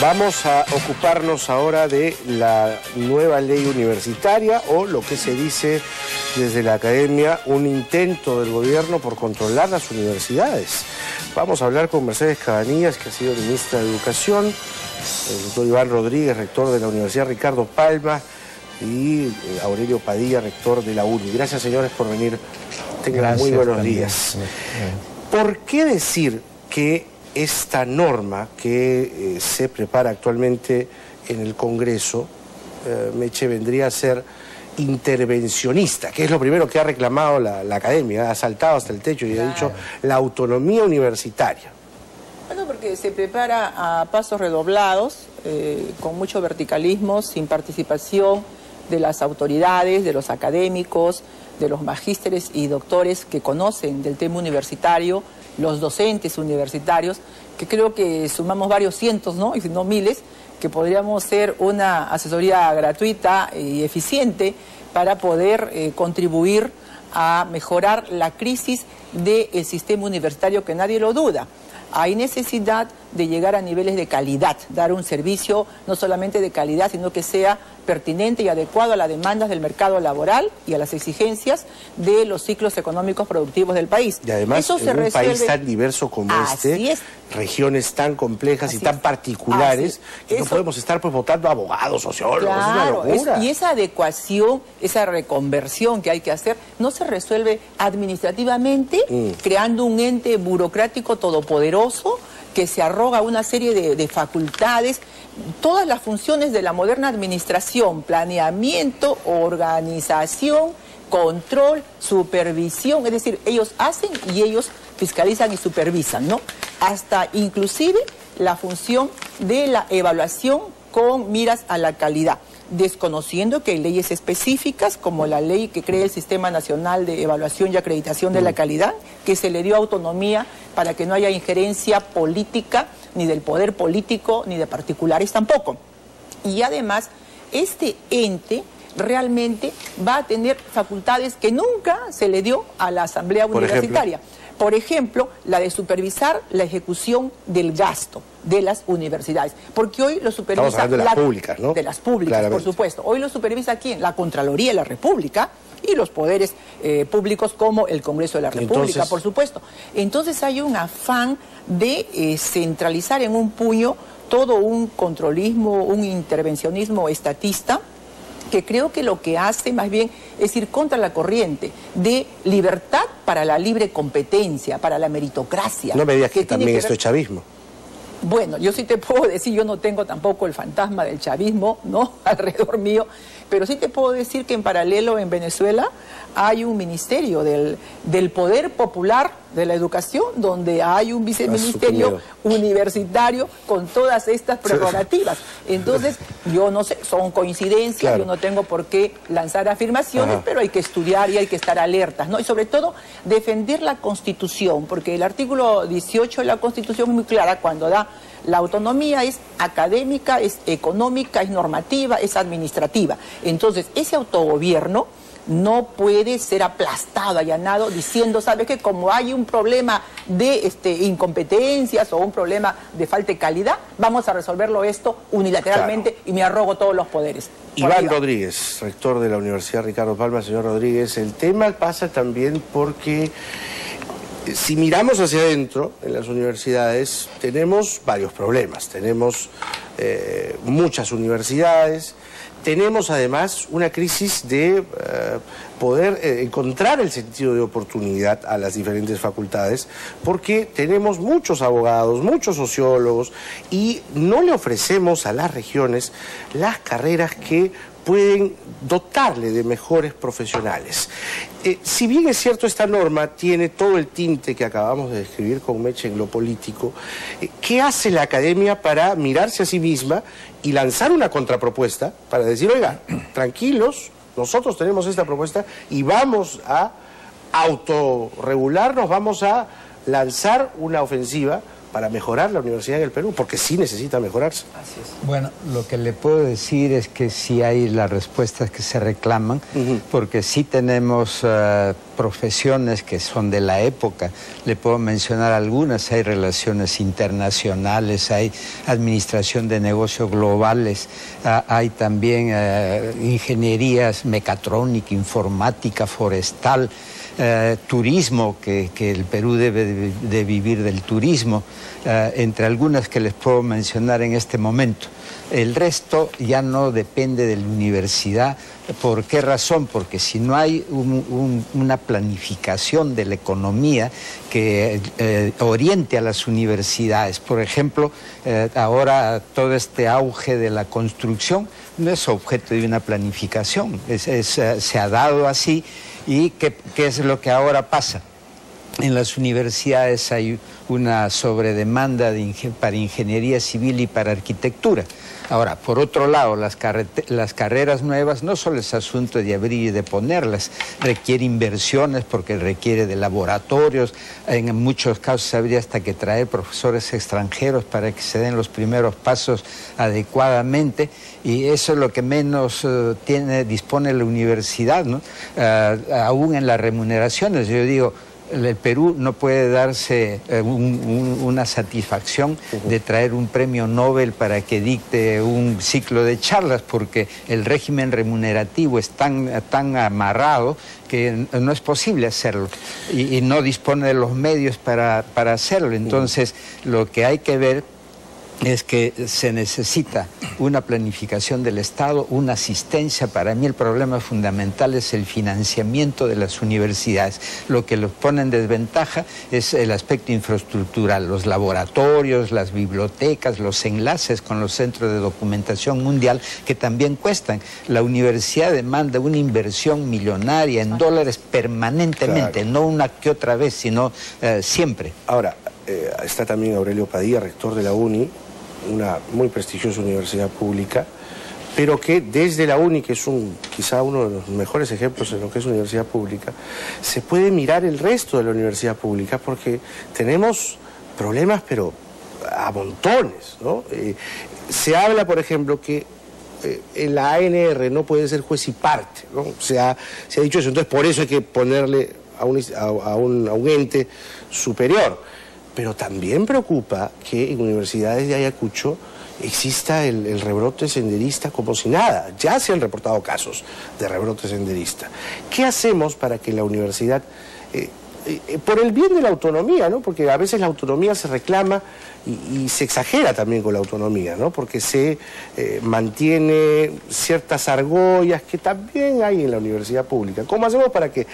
Vamos a ocuparnos ahora de la nueva ley universitaria o lo que se dice desde la academia, un intento del gobierno por controlar las universidades. Vamos a hablar con Mercedes Cabanillas, que ha sido ministra de Educación, el doctor Iván Rodríguez, rector de la Universidad Ricardo Palma, y eh, Aurelio Padilla, rector de la UNI. Gracias, señores, por venir. Tengan muy buenos días. ¿Por qué decir que esta norma que eh, se prepara actualmente en el Congreso, eh, Meche, vendría a ser intervencionista, que es lo primero que ha reclamado la, academia, ha saltado hasta el techo y ha dicho la autonomía universitaria. Bueno, porque se prepara a pasos redoblados, eh, con mucho verticalismo, sin participación de las autoridades, de los académicos, de los magísteres y doctores que conocen del tema universitario, los docentes universitarios, que creo que sumamos varios cientos, ¿no? Y si no miles, que podríamos ser una asesoría gratuita y eficiente para poder eh, contribuir a mejorar la crisis del sistema universitario, que nadie lo duda. Hay necesidad de llegar a niveles de calidad, dar un servicio no solamente de calidad, sino que sea pertinente y adecuado a las demandas del mercado laboral y a las exigencias de los ciclos económicos productivos del país. Y además, en un país tan diverso como este, regiones tan complejas y tan particulares, que no podemos estar pues votando abogados, sociólogos, es una locura. y esa adecuación, esa reconversión que hay que hacer, no se resuelve administrativamente, mm. creando un ente burocrático todopoderoso, que se arroga una serie de, facultades, todas las funciones de la moderna administración, planeamiento, organización, control, supervisión, es decir, ellos hacen y ellos fiscalizan y supervisan, ¿no? Hasta inclusive la función de la evaluación con miras a la calidad desconociendo que hay leyes específicas, como la ley que crea el Sistema Nacional de Evaluación y Acreditación de la mm. Calidad, que se le dio autonomía para que no haya injerencia política, ni del poder político, ni de particulares tampoco. Y además, este ente realmente va a tener facultades que nunca se le dio a la Asamblea Universitaria. Por ejemplo, la de supervisar la ejecución del gasto de las universidades. Porque hoy lo supervisa... de las públicas, ¿no? De las públicas, por supuesto. Hoy lo supervisa quién? La Contraloría de la República y los poderes eh, públicos como el Congreso de la República, por supuesto. Entonces hay un afán de eh, centralizar en un puño todo un controlismo, un intervencionismo estatista que creo que lo que hace más bien es ir contra la corriente de libertad para la libre competencia, para la meritocracia. No me digas que, también esto es chavismo. Bueno, yo sí te puedo decir, yo no tengo tampoco el fantasma del chavismo, ¿no? Alrededor mío, pero sí te puedo decir que en paralelo en Venezuela hay un ministerio del, del Poder Popular de la Educación, donde hay un viceministerio universitario con todas estas prerrogativas. Entonces, yo no sé, son coincidencias, yo no tengo por qué lanzar afirmaciones, pero hay que estudiar y hay que estar alertas, ¿no? Y sobre todo, defender la Constitución, porque el artículo 18 de la Constitución es muy clara cuando da la autonomía es académica, es económica, es normativa, es administrativa. Entonces, ese autogobierno no puede ser aplastado, allanado, diciendo, ¿sabes qué? Como hay un problema de este, incompetencias o un problema de falta de calidad, vamos a resolverlo esto unilateralmente y me arrogo todos los poderes. Iván Rodríguez, rector de la Universidad Ricardo Palma, señor Rodríguez, el tema pasa también porque si miramos hacia adentro en las universidades, tenemos varios problemas. Tenemos eh, muchas universidades, tenemos además una crisis de eh, poder eh, encontrar el sentido de oportunidad a las diferentes facultades, porque tenemos muchos abogados, muchos sociólogos, y no le ofrecemos a las regiones las carreras que pueden dotarle de mejores profesionales. Eh, si bien es cierto, esta norma tiene todo el tinte que acabamos de describir con Meche en lo político, eh, ¿qué hace la academia para mirarse a sí misma y lanzar una contrapropuesta para decir, oiga, tranquilos, nosotros tenemos esta propuesta y vamos a autorregularnos, vamos a lanzar una ofensiva para mejorar la universidad en el Perú? Porque sí necesita mejorarse. Bueno, lo que le puedo decir es que sí hay las respuestas que se reclaman, porque sí tenemos eh, profesiones que son de la época. Le puedo mencionar algunas. Hay relaciones internacionales, hay administración de negocios globales, hay también eh, ingenierías mecatrónica, informática, forestal. Eh, turismo, que, el Perú debe de, vivir del turismo, eh, entre algunas que les puedo mencionar en este momento. El resto ya no depende de la universidad. ¿Por qué razón? Porque si no hay una planificación de la economía que eh, oriente a las universidades, por ejemplo, ahora todo este auge de la construcción no es objeto de una planificación, se ha dado así ¿Y qué, es lo que ahora pasa? En las universidades hay una sobredemanda para ingeniería civil y para arquitectura. Ahora, por otro lado, las, carreras nuevas no solo es asunto de abrir y de ponerlas, requiere inversiones porque requiere de laboratorios, en muchos casos habría hasta que traer profesores extranjeros para que se den los primeros pasos adecuadamente y eso es lo que menos eh, tiene, dispone la universidad, ¿no? Eh, aún en las remuneraciones. Yo digo, el Perú no puede darse eh, una satisfacción de traer un premio Nobel para que dicte un ciclo de charlas, porque el régimen remunerativo es tan, tan amarrado que no es posible hacerlo y, no dispone de los medios para, para hacerlo. Entonces, lo que hay que ver es que se necesita una planificación del Estado, una asistencia. Para mí el problema fundamental es el financiamiento de las universidades. Lo que los pone en desventaja es el aspecto infraestructural, los laboratorios, las bibliotecas, los enlaces con los centros de documentación mundial que también cuestan. La universidad demanda una inversión millonaria en dólares permanentemente, no una que otra vez, sino eh, siempre. Ahora, eh, está también Aurelio Padilla, rector de la UNI, una muy prestigiosa universidad pública, pero que desde la UNI, que es un, quizá uno de los mejores ejemplos en lo que es universidad pública, se puede mirar el resto de la universidad pública porque tenemos problemas, pero a montones. ¿no? Eh, se habla, por ejemplo, que eh, la ANR no puede ser juez y parte, ¿no? se, ha, se ha dicho eso, entonces por eso hay que ponerle a un, a un, a un ente superior pero también preocupa que en universidades de Ayacucho exista el, rebrote senderista como si nada. Ya se han reportado casos de rebrote senderista. ¿Qué hacemos para que la universidad, eh, eh, por el bien de la autonomía, ¿no? porque a veces la autonomía se reclama y, se exagera también con la autonomía, ¿no? porque se eh, mantiene ciertas argollas que también hay en la universidad pública. ¿Cómo hacemos para que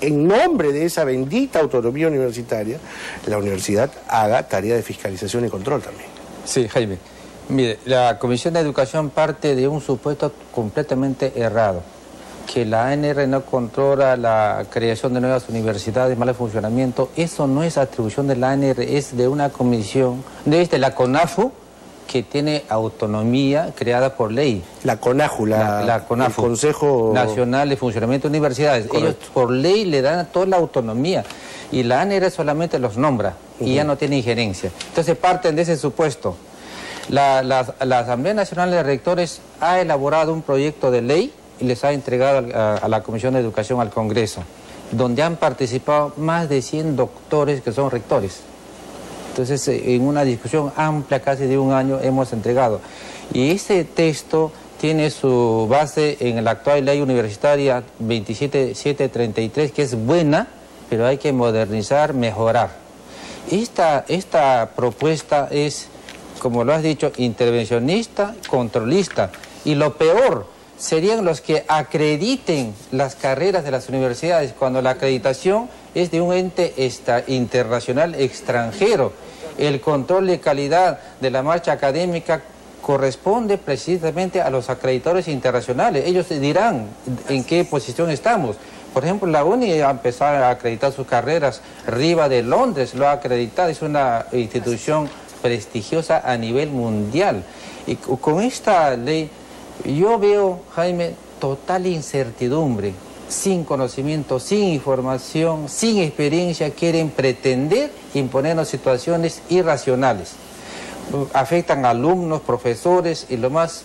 en nombre de esa bendita autonomía universitaria la universidad haga tarea de fiscalización y control también? Sí, Jaime. Mire, la Comisión de Educación parte de un supuesto completamente errado que la ANR no controla la creación de nuevas universidades, mal funcionamiento, eso no es atribución de la ANR, es de una comisión, desde la CONAFU, que tiene autonomía creada por ley. La CONAFU, la, CONAFU, el Consejo Nacional de Funcionamiento de Universidades. Ellos por ley le dan toda la autonomía y la ANR solamente los nombra y ya no tiene injerencia. Entonces parten de ese supuesto. la Asamblea Nacional de Rectores ha elaborado un proyecto de ley les ha entregado a, la Comisión de Educación al Congreso, donde han participado más de 100 doctores que son rectores. Entonces, eh, en una discusión amplia, casi de un año, hemos entregado. Y ese texto tiene su base en la actual ley universitaria 27733, que es buena, pero hay que modernizar, mejorar. Esta, esta propuesta es, como lo has dicho, intervencionista, controlista. Y lo peor, serían los que acrediten las carreras de las universidades, cuando la acreditación es de un ente internacional extranjero. El control de calidad de la marcha académica corresponde precisamente a los acreditadores internacionales. Ellos dirán en qué posición estamos. Por ejemplo, la UNI ha empezado a acreditar sus carreras. Riva de Londres lo ha acreditado, es una institución prestigiosa a nivel mundial. Y con esta ley yo veo, Jaime, total incertidumbre, sin conocimiento, sin información, sin experiencia, quieren pretender imponernos situaciones irracionales. Afectan a alumnos, profesores y lo más,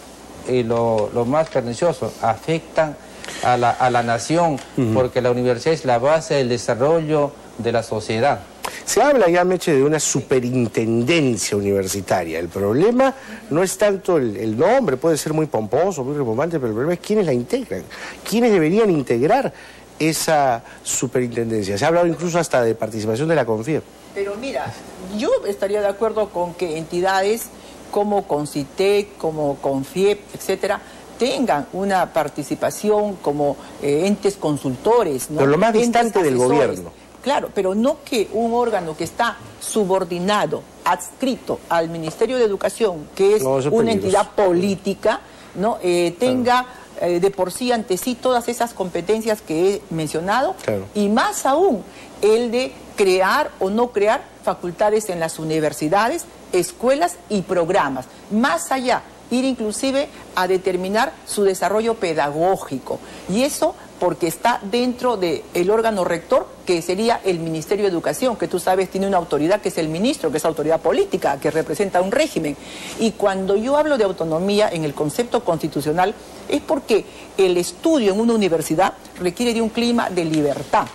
y lo, más pernicioso, afectan a la, a la nación, porque la universidad es la base del desarrollo de la sociedad. Se habla ya, Meche, de una superintendencia universitaria. El problema no es tanto el, nombre, puede ser muy pomposo, muy repompante, pero el problema es quiénes la integran, quiénes deberían integrar esa superintendencia. Se ha hablado incluso hasta de participación de la CONFIEP. Pero mira, yo estaría de acuerdo con que entidades como CONCITEC, como CONFIEP, etcétera, tengan una participación como eh, entes consultores. ¿no? Pero lo más distante del gobierno. Claro, pero no que un órgano que está subordinado, adscrito al Ministerio de Educación, que es una entidad política, ¿no? Eh, tenga eh, de por sí ante sí todas esas competencias que he mencionado y más aún el de crear o no crear facultades en las universidades, escuelas y programas. Más allá, ir inclusive a determinar su desarrollo pedagógico. Y eso porque está dentro del órgano rector, que sería el Ministerio de Educación, que tú sabes tiene una autoridad que es el ministro, que es autoridad política, que representa un régimen. Y cuando yo hablo de autonomía en el concepto constitucional, es porque el estudio en una universidad requiere de un clima de libertad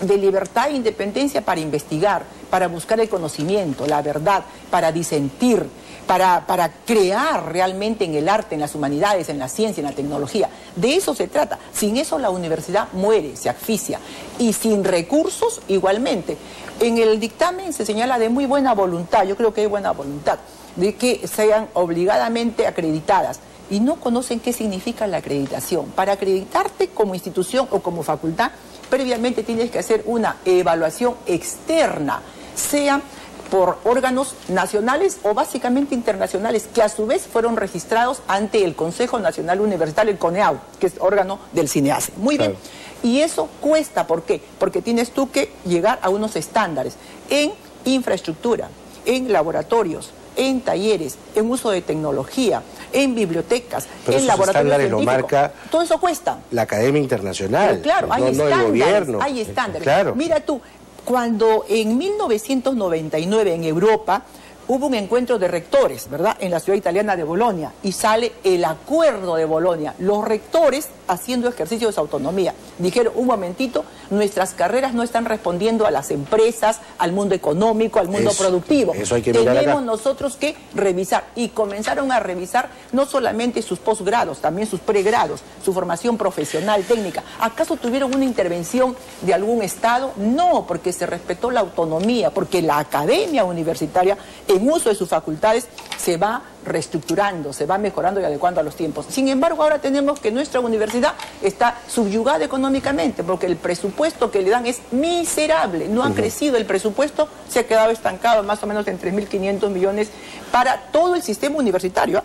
de libertad e independencia para investigar, para buscar el conocimiento, la verdad, para disentir, para, para crear realmente en el arte, en las humanidades, en la ciencia, en la tecnología. De eso se trata. Sin eso la universidad muere, se asfixia. Y sin recursos, igualmente. En el dictamen se señala de muy buena voluntad, yo creo que hay buena voluntad, de que sean obligadamente acreditadas y no conocen qué significa la acreditación. Para acreditarte como institución o como facultad, previamente tienes que hacer una evaluación externa, sea por órganos nacionales o básicamente internacionales, que a su vez fueron registrados ante el Consejo Nacional Universitario, el CONEAU, que es órgano del CINEASE. Muy bien. Y eso cuesta, ¿por qué? Porque tienes tú que llegar a unos estándares en infraestructura, en laboratorios, en talleres, en uso de tecnología, en bibliotecas, en laboratorios científicos. Todo eso cuesta. La Academia Internacional. claro, hay estándares. Hay estándares. Claro. Mira tú, cuando en 1999 en Europa hubo un encuentro de rectores, ¿verdad?, en la ciudad italiana de Bolonia y sale el acuerdo de Bolonia. Los rectores haciendo ejercicio de su autonomía. Dijeron, un momentito, nuestras carreras no están respondiendo a las empresas, al mundo económico, al mundo productivo. Eso hay que Tenemos nosotros que revisar. Y comenzaron a revisar no solamente sus posgrados, también sus pregrados, su formación profesional, técnica. ¿Acaso tuvieron una intervención de algún Estado? No, porque se respetó la autonomía, porque la academia universitaria, en uso de sus facultades, se va reestructurando, se va mejorando y adecuando a los tiempos. Sin embargo, ahora tenemos que nuestra universidad está subyugada económicamente porque el presupuesto que le dan es miserable. No ha crecido el presupuesto, se ha quedado estancado más o menos en 3.500 millones para todo el sistema universitario.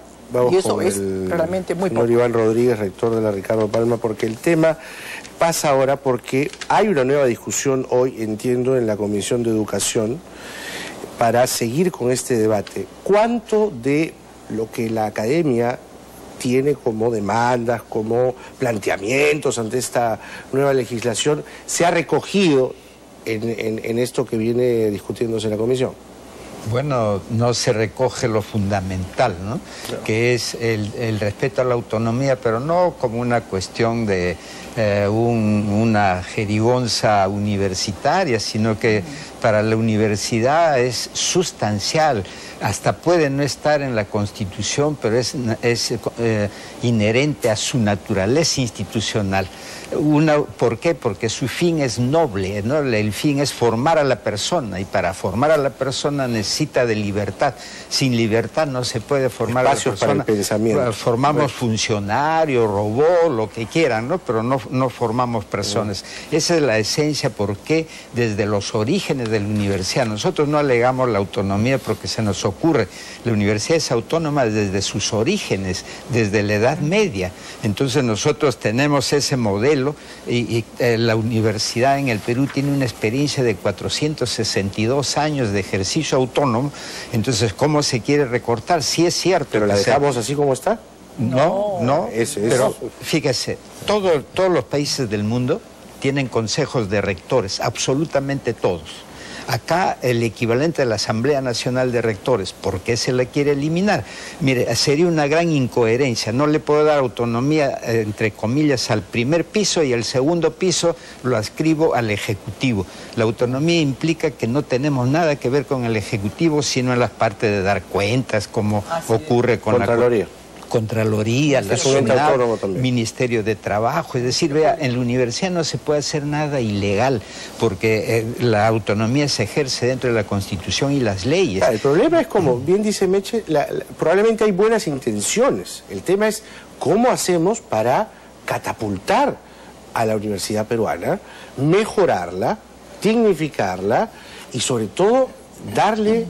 y eso es realmente muy poco. Iván Rodríguez, rector de la Ricardo Palma, porque el tema pasa ahora porque hay una nueva discusión hoy, entiendo, en la Comisión de Educación para seguir con este debate. ¿Cuánto de lo que la academia tiene como demandas, como planteamientos ante esta nueva legislación, se ha recogido en, esto que viene discutiéndose en la comisión? Bueno, no se recoge lo fundamental, ¿no? Que es el, respeto a la autonomía, pero no como una cuestión de eh, una jerigonza universitaria, sino que para la universidad es sustancial, hasta puede no estar en la Constitución, pero es, eh, inherente a su naturaleza institucional. Una, ¿Por qué? Porque su fin es noble, el fin es formar a la persona y para formar a la persona necesita de libertad. Sin libertad no se puede formar a la persona. Para el pensamiento. Formamos funcionarios, robots, lo que quieran, ¿no? pero no, no formamos personas. Esa es la esencia porque desde los orígenes de la universidad, nosotros no alegamos la autonomía porque se nos ocurre. La universidad es autónoma desde sus orígenes, desde la Edad Media. Entonces nosotros tenemos ese modelo y, eh, la universidad en el Perú tiene una experiencia de 462 años de ejercicio autónomo. Entonces, ¿cómo se quiere recortar? Sí es cierto. ¿Pero la dejamos así como está? No, no, pero fíjese, todo- todos los países del mundo tienen consejos de rectores, absolutamente todos. Acá el equivalente a la Asamblea Nacional de Rectores, ¿por qué se la quiere eliminar? Mire, sería una gran incoherencia. No le puedo dar autonomía, eh, entre comillas, al primer piso y el segundo piso lo ascribo al Ejecutivo. La autonomía implica que no tenemos nada que ver con el Ejecutivo, sino en las partes de dar cuentas, como Así ocurre con Contraloría. la... Contraloría, la también. Ministerio de Trabajo. Es decir, vea, en la universidad no se puede hacer nada ilegal porque eh, la autonomía se ejerce dentro de la Constitución y las leyes. El problema es como bien dice Meche, la- la- probablemente hay buenas intenciones. El tema es cómo hacemos para catapultar a la universidad peruana, mejorarla, dignificarla y sobre todo darle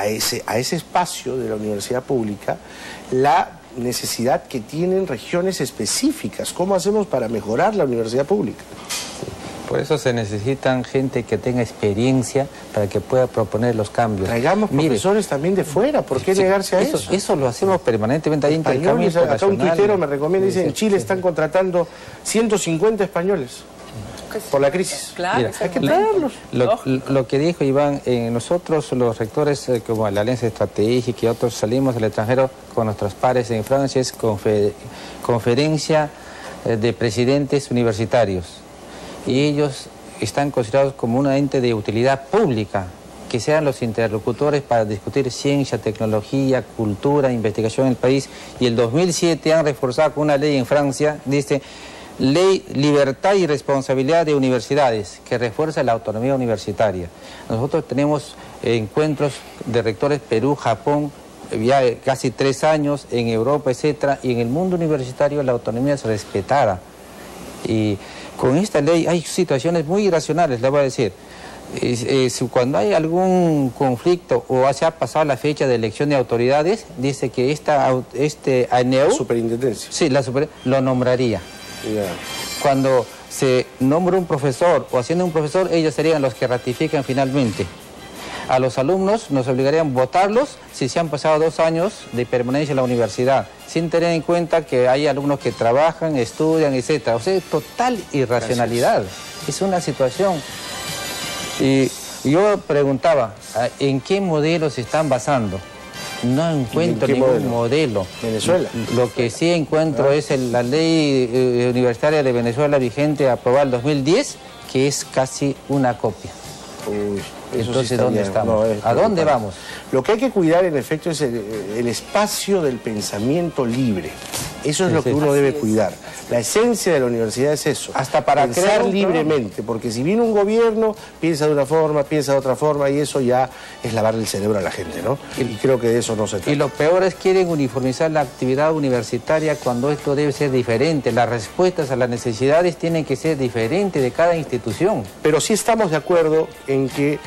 a ese, a ese espacio de la universidad pública la necesidad que tienen regiones específicas. ¿Cómo hacemos para mejorar la universidad pública? Por eso se necesitan gente que tenga experiencia para que pueda proponer los cambios. Traigamos Mire, profesores también de fuera, ¿por qué sí, negarse a eso? eso? Eso lo hacemos permanentemente, hay intercambio Españoles, acá un tuitero me recomienda, dice, en Chile están contratando 150 españoles por la crisis. Claro, Mira, Hay que traerlos. Lo, lo que dijo Iván, eh, nosotros los rectores eh, como la Alianza Estratégica y otros salimos al extranjero con nuestros pares en Francia, es confe- conferencia eh, de presidentes universitarios y ellos están considerados como un ente de utilidad pública que sean los interlocutores para discutir ciencia, tecnología, cultura, investigación en el país. Y el 2007 han reforzado con una ley en Francia, dice, Ley Libertad y Responsabilidad de Universidades, que refuerza la autonomía universitaria. Nosotros tenemos eh, encuentros de rectores Perú, Japón, eh, ya eh, casi tres años, en Europa, etcétera, y en el mundo universitario la autonomía es respetada. Y con esta ley hay situaciones muy irracionales, le voy a decir. Cuando hay algún conflicto o se ha pasado la fecha de elección de autoridades, dice que esta, este ANEU, Superintendencia. sí, la super- lo nombraría. Cuando se nombra un profesor o haciendo un profesor, ellos serían los que ratifican finalmente. A los alumnos nos obligarían a votarlos si se han pasado dos años de permanencia en la universidad, sin tener en cuenta que hay alumnos que trabajan, estudian, etc. O sea, total irracionalidad. Es una situación. Y yo preguntaba, ¿a- ¿en qué modelo se están basando? No encuentro qué ningún modelo? modelo. Venezuela. Lo que sí encuentro es el- la ley eh, universitaria de Venezuela vigente aprobada en 2010, que es casi una copia. Uy, eso Entonces, sí ¿dónde bien. estamos? es ¿A dónde vamos? Lo que hay que cuidar, en efecto, es el, el espacio del pensamiento libre. Eso es Sí, lo que sí. uno debe cuidar. La esencia de la universidad es eso. Hasta para pensar crear libremente, porque si viene un gobierno, piensa de una forma, piensa de otra forma, y eso ya es lavarle el cerebro a la gente, ¿no? Y creo que de eso no se trata. Y lo peor es quieren uniformizar la actividad universitaria cuando esto debe ser diferente. Las respuestas a las necesidades tienen que ser diferentes de cada institución. Pero sí estamos de acuerdo en que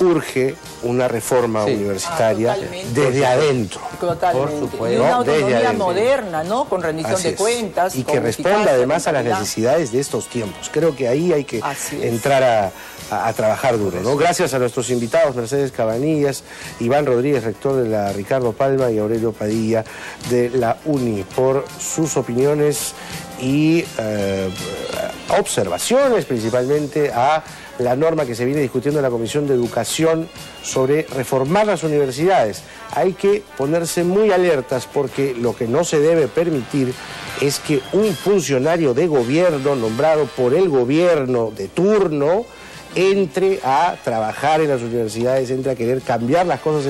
urge una reforma Sí. universitaria Ah, desde adentro. Totalmente. Por supuesto. Y una autonomía adentro. moderna, ¿no? Con rendición Así de es. cuentas. Y que responda además a las necesidades de estos tiempos. Creo que ahí hay que entrar a, a- a trabajar duro. ¿no? Gracias a nuestros invitados, Mercedes Cabanillas, Iván Rodríguez, rector de la Ricardo Palma y Aurelio Padilla de la UNI, por sus opiniones y eh, observaciones principalmente a la norma que se viene discutiendo en la Comisión de Educación sobre reformar las universidades. Hay que ponerse muy alertas porque lo que no se debe permitir es que un funcionario de gobierno nombrado por el gobierno de turno entre a trabajar en las universidades, entre a querer cambiar las cosas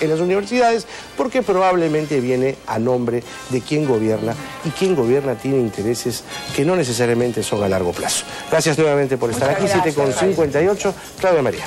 en las universidades, porque probablemente viene a nombre de quien gobierna y quien gobierna tiene intereses que no necesariamente son a largo plazo. Gracias nuevamente por estar Muchas aquí, 7 con gracias, 58, Claudia María.